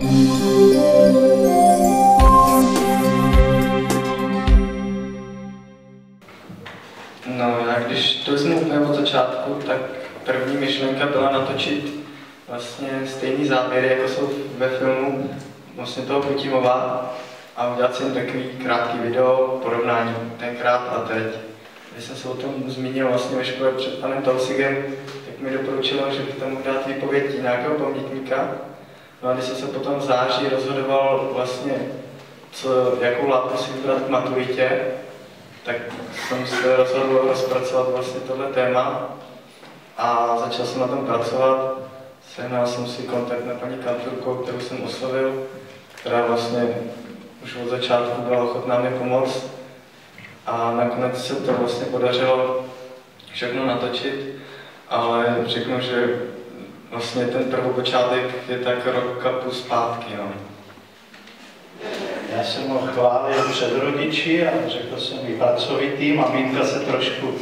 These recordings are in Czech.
No, já když to vezmu úplně od začátku, tak první myšlenka byla natočit vlastně stejný záběry, jako jsou ve filmu vlastně toho Putimova a udělat si jen takový krátký video, porovnání tenkrát a teď. Když jsem se o tom zmínil vlastně ve škole před panem Tausigem, tak mi doporučilo, že tam mohl dát výpověď nějakého pamětníka. No a když jsem se potom v září rozhodoval vlastně, co, jakou látku si vybrat k maturitě, tak jsem se rozhodl rozpracovat vlastně tohle téma a začal jsem na tom pracovat. Sehnal jsem si kontakt na paní kantorku, kterou jsem oslovil, která vlastně už od začátku byla ochotná mi pomoct. A nakonec se to vlastně podařilo všechno natočit, ale řeknu, že vlastně ten prvopočátek je tak rok a půl zpátky. No. Já jsem ho chválil před rodiči a řekl jsem mi pracovitý, maminka se trošku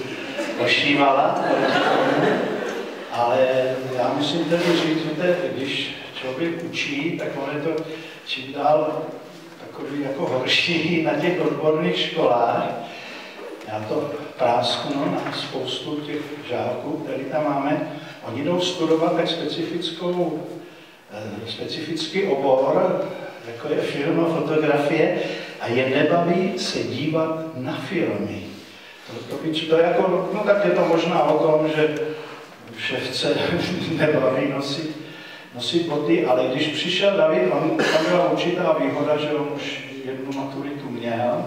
ošívala, ale já musím tedy říct, že když člověk učí, tak on je to čím dál takový jako horší na těch odborných školách. Já to prásknu na spoustu těch žáků, který tam máme. Oni jdou studovat tak specifickou, eh, specifický obor, jako je film a fotografie, a je nebaví se dívat na filmy. To, to, to jako, no tak je to možná o tom, že ševce nebaví nosit, nosit boty, ale když přišel David, on, tam byla určitá výhoda, že on už jednu maturitu měl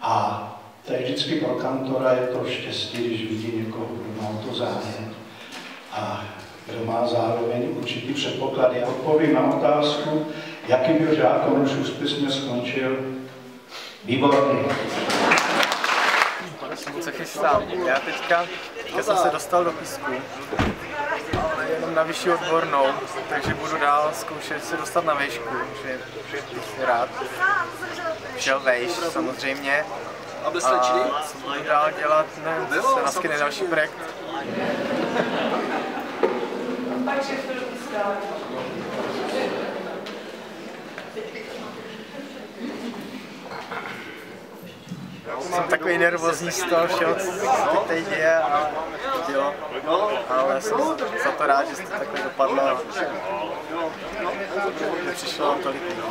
a to je vždycky pro kantora je to štěstí, když vidí někoho, kdo má to zájem a kdo má zároveň určitý předpoklad. Já odpovím na otázku, jaký byl žák, on už úspěšně skončil. Výborný. Se chystám. Já teďka, teďka jsem se dostal do písku, ale jenom na vyšší odbornou, takže budu dál zkoušet se dostat na výšku, že bych rád šel vejš samozřejmě. A co budu dál dělat, ne, se naskyne další projekt. Jsem takový nervózní z toho všeho, co se teď děje, ale, jo, ale jsem za to rád, že to takhle dopadlo a nepřišlo tolik lidí.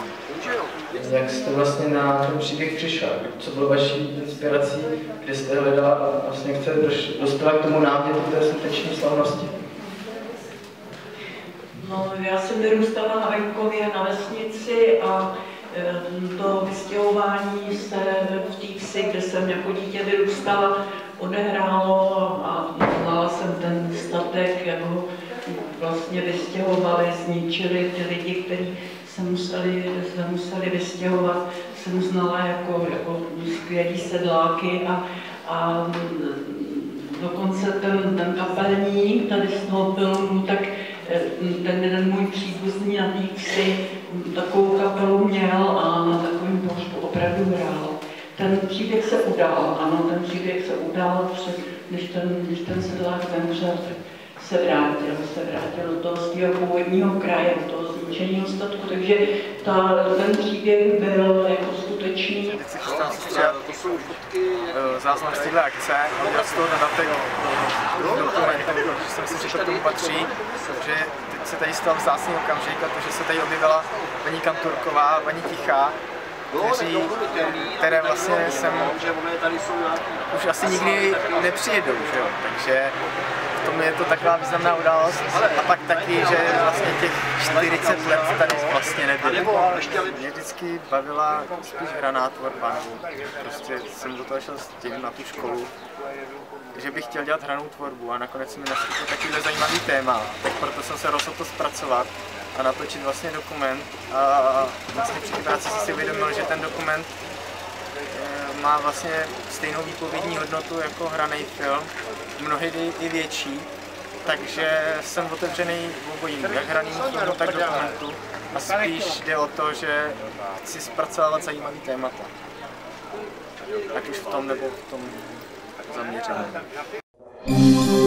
Jak jste vlastně na ten příběh přišel? Co bylo vaší inspirací? Kde jste hledala a vlastně jste dospěla k tomu námětu té smuteční slavnosti? No, já jsem vyrůstala na venkově, na vesnici a to vystěhování se v té vsi, kde jsem jako dítě vyrůstala, odehrálo a znala jsem ten statek, jak ho vlastně vystěhovali, zničili ty lidi, kteří se museli, se museli vystěhovat, jsem znala jako, jako skvělý sedláky a, a dokonce ten, ten kapelník tady z toho filmu, tak ten jeden můj příbuzný na vsi takovou kapelu měl a na takovém pohřbu opravdu hrál. Ten příběh se udál, ano, ten příběh se udál, když ten, když ten sedlák zemřel, tak se vrátil, se vrátil do toho svého původního kraje, do toho zničeného statku, takže ta, ten příběh byl jako skutečný. To jsou fotky, záznam z téhle akce, udělat z toho dodatek si že to tomu patří, že teď se tady stal vzácný okamžik a to, že se tady objevila paní Kanturková, paní Tichá, kteří, které vlastně jsem už asi nikdy nepřijedou, že jo? takže v tom je to taková významná událost. A pak taky, že vlastně těch 40 let tady vlastně nebylo. Mě vždycky bavila spíš hraná tvorba, prostě jsem do toho šel s tím na tu školu, že bych chtěl dělat hranou tvorbu a nakonec mi naskytl takovýhle zajímavý téma, tak proto jsem se rozhodl to zpracovat a natočit vlastně dokument a vlastně při práci jsem si uvědomil, že ten dokument eh, má vlastně stejnou výpovědní hodnotu jako hraný film, mnohdy i větší, takže jsem otevřený obojím, jak hraným filmu, tak dokumentu a spíš jde o to, že chci zpracovávat zajímavý témata. Ať už v tom nebo v tom from your time.